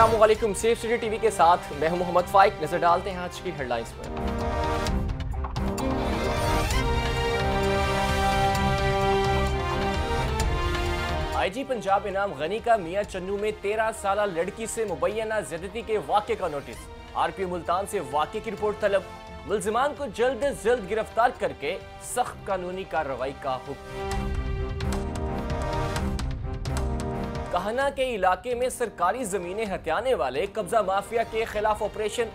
Aslam safe city TV के साथ मैं हूँ मोहम्मद फाइक। नज़र डालते हैं आज की हेडलाइंस पर। आईजी पंजाब इनाम गनी का मियाँ चन्नू में तेरह साल लड़की से मुबैना ज्यादती के वाक़े का नोटिस। आरपी मुल्तान से वाक़े की रिपोर्ट तलब। मुलजमान को जल्द जल्द गिरफ़्तार करके सख्त कानूनी कार्रवाई का हुक्म। कहना के इलाके में सरकारी जमीनें हथियाने वाले कब्जा माफिया के खिलाफ ऑपरेशन।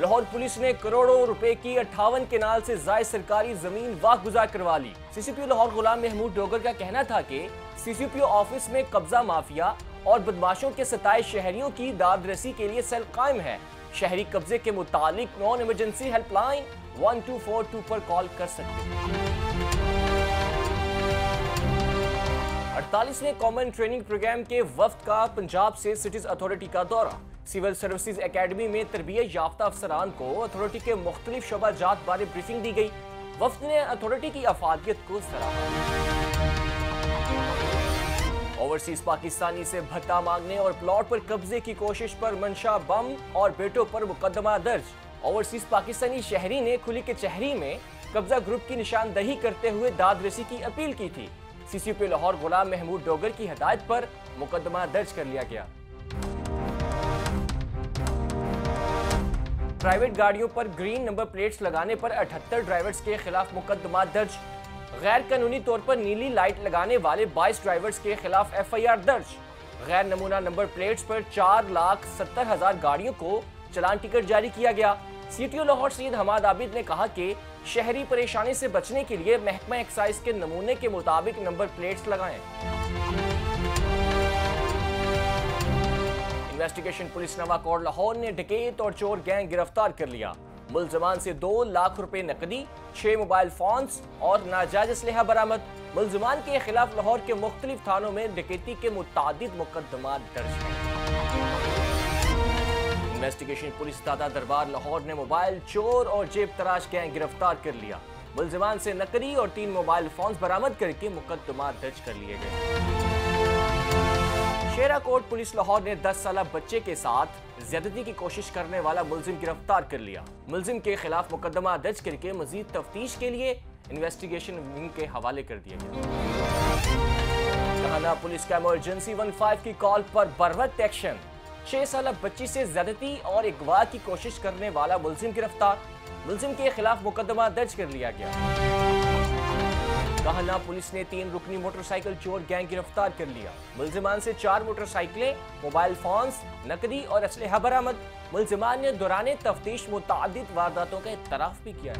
लाहौर पुलिस ने करोड़ों रुपए की अट्ठावन केनाल से जायद सरकारी ज़मीन वाक गुजार करवा ली। सीसीपीओ लाहौर गुलाम महमूद डोगर का कहना था कि सीसीपीओ ऑफ़िस में कब्जा माफिया और बदमाशों के सताए शहरियों की दादरसी के लिए सेल कायम है। शहरी कब्जे के मुतालिक non emergency helpline one two four two पर कॉल कर सकते हैं। अड़तालीसवें कॉमन ट्रेनिंग प्रोग्राम के वफ्त का पंजाब से सिटीज़ अथॉरिटी का दौरा। सिविल सर्विसेज़ एकेडमी में तरबियत याफ्ता अफसरान को अथॉरिटी के मुख्तलिफ़ शोबाजात बारे ब्रीफिंग दी गई। वफ्त ने अथॉरिटी की अफादियत को सराहा। ओवरसीज पाकिस्तानी से भत्ता मांगने और प्लॉट पर कब्जे की कोशिश पर मंशा बम और बेटों पर मुकदमा दर्ज। ओवरसीज पाकिस्तानी शहरी ने खुली के चहरी में कब्जा ग्रुप की निशानदही करते हुए दादरसी की अपील की थी। सीसीपी लाहौर गुलाम महमूद डोगर की हदायत पर मुकदमा दर्ज कर लिया गया। प्राइवेट गाड़ियों पर ग्रीन नंबर प्लेट्स लगाने पर 78 ड्राइवर्स के खिलाफ मुकदमा दर्ज। गैर कानूनी तौर पर नीली लाइट लगाने वाले 22 ड्राइवर्स के खिलाफ एफआईआर दर्ज। गैर नमूना नंबर प्लेट्स पर चार लाख सत्तर हज़ार गाड़ियों को चलान टिकट जारी किया गया। सीटीओ लाहौर सईद हमाद आबिद ने कहा कि शहरी परेशानी से बचने के लिए महकमा एक्साइज के नमूने के मुताबिक नंबर प्लेट्स लगाएँ। इन्वेस्टिगेशन पुलिस नवाकोट लाहौर ने डकैत और चोर गैंग गिरफ़्तार कर लिया। मुलजमान से दो लाख रुपए नकदी, छह मोबाइल फोन्स और नाजायज असलहा बरामद। मुलजमान के खिलाफ लाहौर के मुख्तलिफ़ थानों में डकैती के मुताद मुकदमा दर्ज हैं। इन्वेस्टिगेशन पुलिस दादा दरबार लाहौर ने मोबाइल चोर और जेब तराश गैंग गिरफ़्तार कर लिया। मुलजमान से नकली और तीन मोबाइल फ़ोन बरामद करके मुकदमा दर्ज कर लिए गए। शेरा कोट पुलिस लाहौर ने 10 साल बच्चे के साथ ज्यादती की कोशिश करने वाला मुलजिम गिरफ़्तार कर लिया। मुलजिम के खिलाफ मुकदमा दर्ज करके मजीद तफ्तीश के लिए इन्वेस्टिगेशन विंग के हवाले कर दिया गया। कहना पुलिस का इमरजेंसी वन फाइव की कॉल पर बर एक्शन छह साल बच्ची से ज्यादती और अगवा की कोशिश करने वाला मुलजिम गिरफ़्तार। मुलजिम के खिलाफ मुकदमा दर्ज कर लिया गया। कहना पुलिस ने तीन रुकनी मोटरसाइकिल चोर गैंग गिरफ़्तार कर लिया। मुलजिमान से चार मोटरसाइकिलें, मोबाइल फोन्स, नकदी और असलहा बरामद मुलजिमान ने दौरान तफ्तीश मुताद वारदातों का इतराफ भी किया।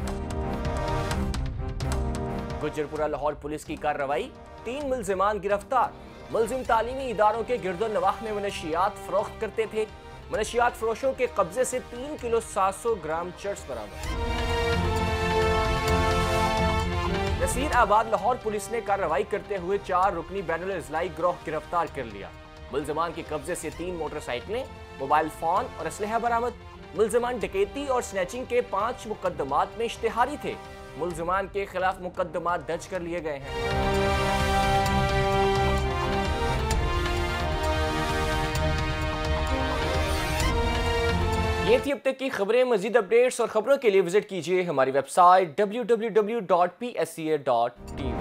गुजरपुरा लाहौर पुलिस की कार्रवाई, तीन मुलजिमान गिरफ़्तार। मुलजिम तालीमी इदारों के गिरदो नवाह में मनशियात फरोख्त करते थे। मनशियात फरोशों के कब्जे से तीन किलो सात सौ ग्राम चर्च बरामद। नसीर आबाद लाहौर पुलिस ने कार्रवाई करते हुए चार रुकनी बैनुल इजलाई ग्रोह गिरफ़्तार कर लिया। मुलजमान के कब्जे से तीन मोटरसाइकिलें, मोबाइल फ़ोन और असलहा बरामद। मुलजमान डकैती और स्नैचिंग के पाँच मुकदमात में इश्तेहारी थे। मुलजमान के खिलाफ मुकदमा दर्ज कर लिए गए हैं। ये थी अब तक की खबरें। मजीद अपडेट्स और खबरों के लिए विज़िट कीजिए हमारी website W W W dot P S C A dot T